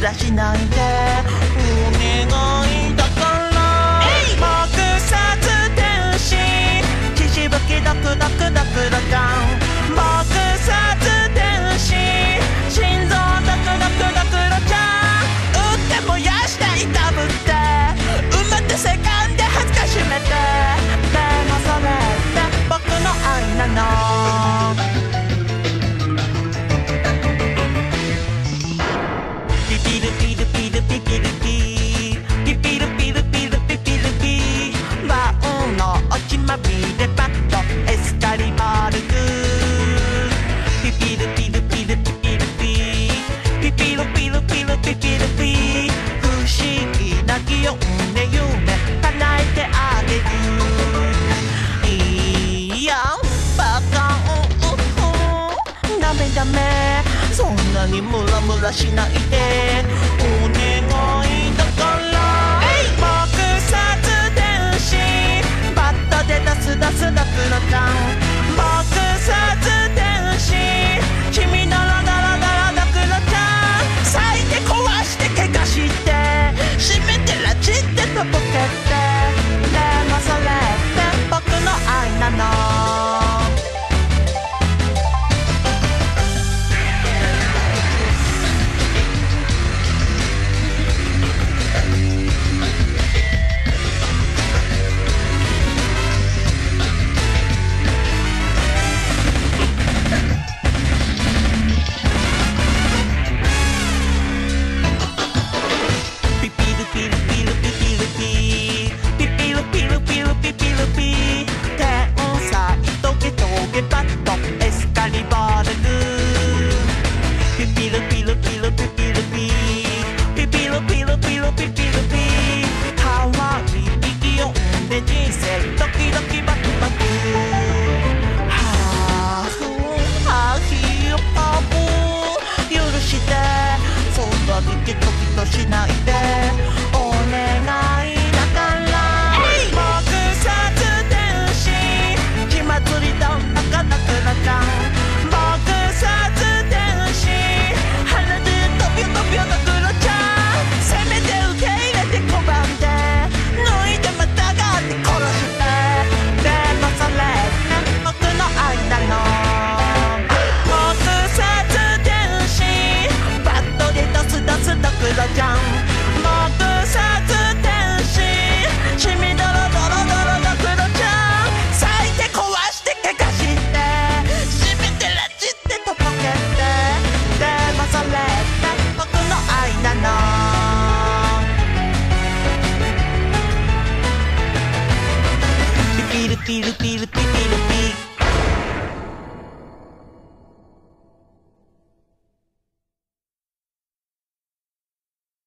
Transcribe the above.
し出しなんて。にムラムラしないで。キとしない இழுத்து இழுத்து